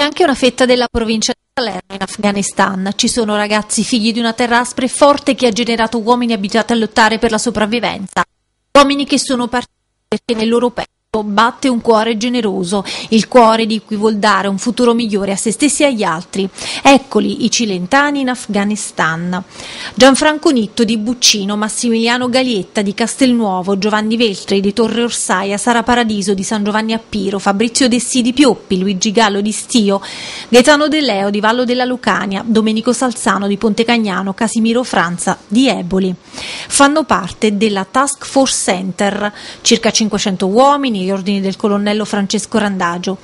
C'è anche una fetta della provincia di Salerno in Afghanistan. Ci sono ragazzi figli di una terra aspra forte che ha generato uomini abituati a lottare per la sopravvivenza. Uomini che sono partiti perché nel loro petto batte un cuore generoso, il cuore di cui vuol dare un futuro migliore a se stessi e agli altri. Eccoli i cilentani in Afghanistan. Gianfranco Nitto di Buccino, Massimiliano Galietta di Castelnuovo, Giovanni Veltri di Torre Orsaia, Sara Paradiso di San Giovanni a Piro, Fabrizio Dessi di Pioppi, Luigi Gallo di Stio, Gaetano De Leo di Vallo della Lucania, Domenico Salzano di Ponte Cagnano, Casimiro Franza di Eboli. Fanno parte della Task Force Center, circa 500 uomini, gli ordini del colonnello Francesco Randagio.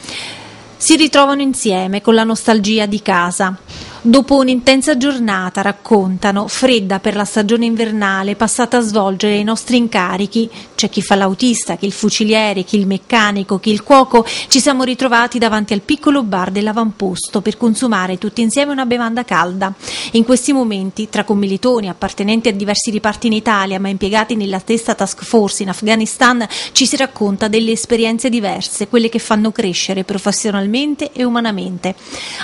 Si ritrovano insieme con la nostalgia di casa. Dopo un'intensa giornata, raccontano, fredda per la stagione invernale, passata a svolgere i nostri incarichi, c'è chi fa l'autista, chi il fuciliere, chi il meccanico, chi il cuoco, ci siamo ritrovati davanti al piccolo bar dell'avamposto per consumare tutti insieme una bevanda calda. In questi momenti, tra commilitoni appartenenti a diversi riparti in Italia ma impiegati nella stessa task force in Afghanistan, ci si racconta delle esperienze diverse, quelle che fanno crescere professionalmente e umanamente.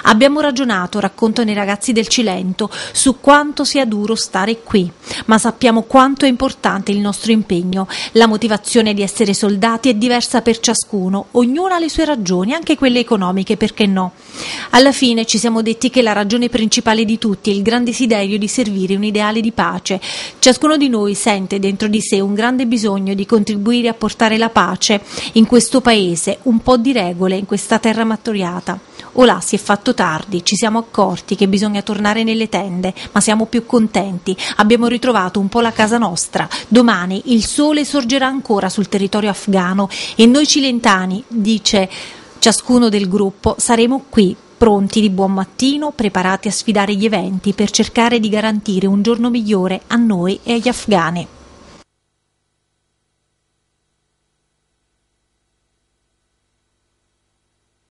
Abbiamo ragionato, raccontano i ragazzi del Cilento, su quanto sia duro stare qui, ma sappiamo quanto è importante il nostro impegno. La motivazione di essere soldati è diversa per ciascuno, ognuno ha le sue ragioni, anche quelle economiche, perché no? Alla fine ci siamo detti che la ragione principale di tutti è il gran desiderio di servire un ideale di pace. Ciascuno di noi sente dentro di sé un grande bisogno di contribuire a portare la pace in questo paese, un po' di regole in questa terra mattoriata. Olà si è fatto tardi, ci siamo accorti che bisogna tornare nelle tende, ma siamo più contenti. Abbiamo ritrovato un po' la casa nostra. Domani il sole sorgerà ancora sul territorio afghano e noi cilentani, dice ciascuno del gruppo, saremo qui pronti di buon mattino, preparati a sfidare gli eventi per cercare di garantire un giorno migliore a noi e agli afghani.